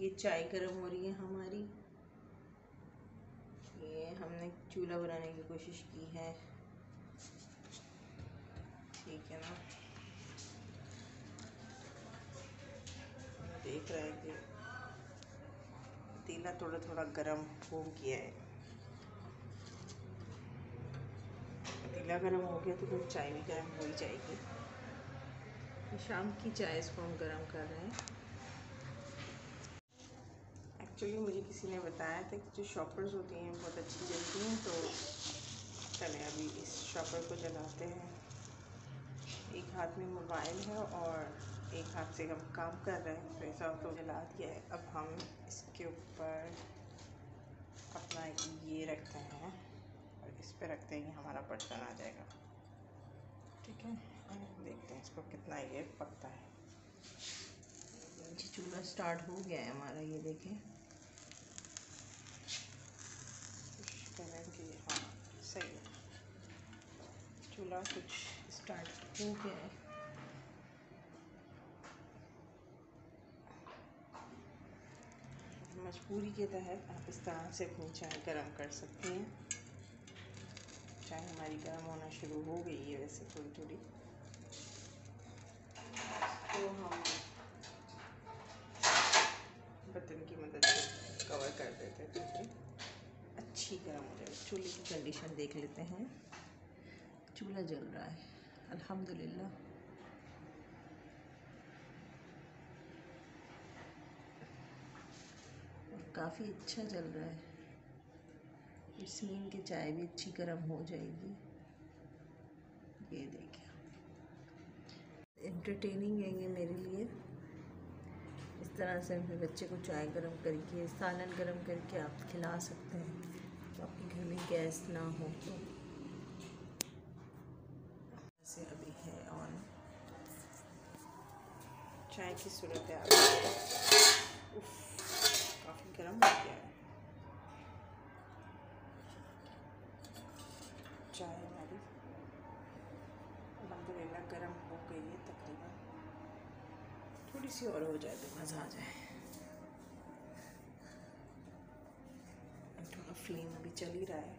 ये चाय गर्म हो रही है हमारी। ये हमने चूल्हा बनाने की कोशिश की है। ठीक है ना? देख रहे हैं कि पतीला थोड़ा थोड़ा गर्म हो गया है। पतीला गर्म हो गया तो फिर चाय भी गर्म हो ही जाएगी। शाम की चाय इसको हम गर्म कर रहे हैं। एक्चुअली मुझे किसी ने बताया था कि जो शॉपर्स होती हैं, बहुत अच्छी जलती हैं तो चले अभी इस शॉपर को जलाते हैं। एक हाथ में मोबाइल है और एक हाथ से हम काम कर रहे हैं तो ऐसा तो जला दिया है। अब हम इसके ऊपर अपना ये रखते हैं और इस पर रखते हैं हमारा बर्तन आ जाएगा। ठीक है? देखते हैं इसको कितना ये पकता है। चूल्हा स्टार्ट हो गया है हमारा, ये देखें कि हाँ सही है चूल्हा कुछ स्टार्ट हो गया है। मजबूरी के तहत आप इस तरह से अपनी चाय गर्म कर सकते हैं। चाय हमारी गर्म होना शुरू हो गई है वैसे थोड़ी थोड़ी। तो हम बर्तन की मदद से कवर कर देते हैं। अच्छी गर्म हो जाए। चूल्हे की कंडीशन देख लेते हैं। चूल्हा जल रहा है। अल्हम्दुलिल्लाह। काफ़ी अच्छा जल रहा है। इसमें के चाय भी अच्छी गर्म हो जाएगी। ये देखिए एंटरटेनिंग है ये मेरे लिए। इस तरह से अपने बच्चे को चाय गर्म करके, सालन गर्म करके आप खिला सकते हैं। तो आपके घर में गैस ना हो तो ऐसे अभी है ऑन चाय की सूरत है काफ़ी गर्म हो गया है। चाय हमारी अलहमदिल्ला गर्म हो गई है तकरीबन। थोड़ी सी और हो जाए तो मज़ा आ जाए। थोड़ा फ्लेम अभी चल ही रहा है।